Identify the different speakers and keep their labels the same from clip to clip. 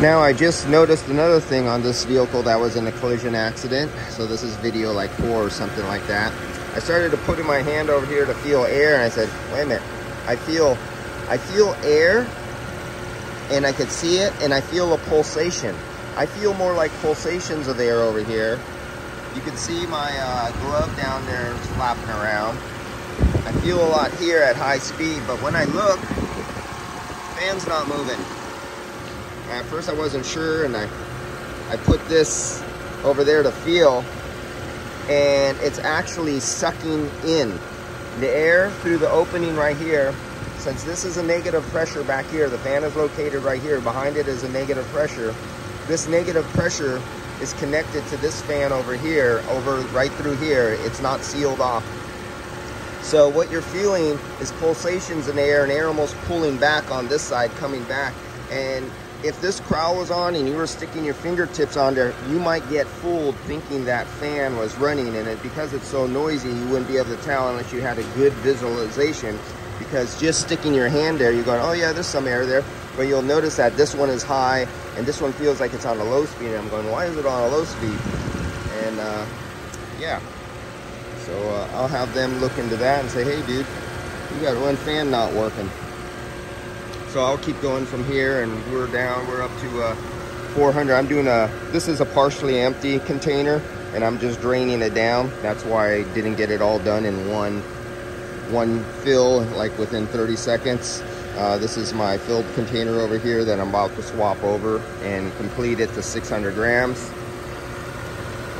Speaker 1: Now I just noticed another thing on this vehicle that was in a collision accident. So this is video like four or something like that. I started to put in my hand over here to feel air and I said, wait a minute, I feel, I feel air and I could see it and I feel a pulsation. I feel more like pulsations of air over here. You can see my uh, glove down there flapping around. I feel a lot here at high speed, but when I look, fan's not moving. At first I wasn't sure and I, I put this over there to feel and it's actually sucking in the air through the opening right here. Since this is a negative pressure back here, the fan is located right here, behind it is a negative pressure. This negative pressure is connected to this fan over here, over right through here. It's not sealed off. So what you're feeling is pulsations in the air and air almost pulling back on this side, coming back. And if this crowd was on and you were sticking your fingertips on there, you might get fooled thinking that fan was running and it because it's so noisy, you wouldn't be able to tell unless you had a good visualization because just sticking your hand there, you're going, oh yeah, there's some air there. But you'll notice that this one is high and this one feels like it's on a low speed. And I'm going, why is it on a low speed? And uh, yeah, so uh, I'll have them look into that and say, hey dude, you got one fan not working. So I'll keep going from here and we're down, we're up to uh, 400. I'm doing a, this is a partially empty container and I'm just draining it down. That's why I didn't get it all done in one, one fill, like within 30 seconds. Uh, this is my filled container over here that I'm about to swap over and complete it to 600 grams.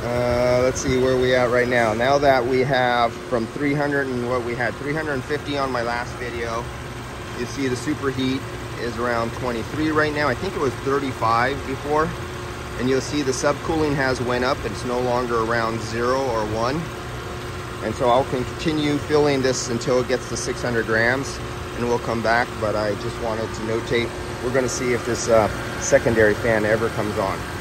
Speaker 1: Uh, let's see where we at right now. Now that we have from 300 and what we had 350 on my last video, you see the superheat is around 23 right now. I think it was 35 before. And you'll see the subcooling has went up. It's no longer around zero or one. And so I'll continue filling this until it gets to 600 grams and we'll come back. But I just wanted to notate, we're gonna see if this uh, secondary fan ever comes on.